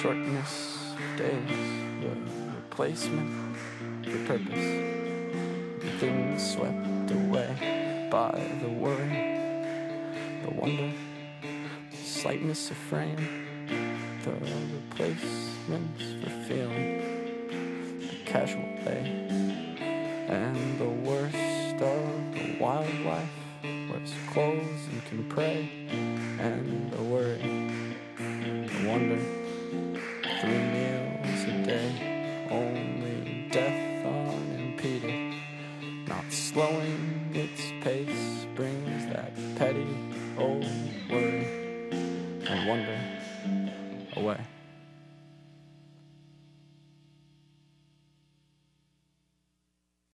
shortness of days, your, replacement, your purpose. The things swept away by the worry, the wonder, the slightness of frame, the replacements for feeling, the casual day, and the worst of the wildlife, wears clothes and can pray, and the worry, the wonder three meals a day, only death unimpeded. Not slowing its pace brings that petty old worry and wonder away.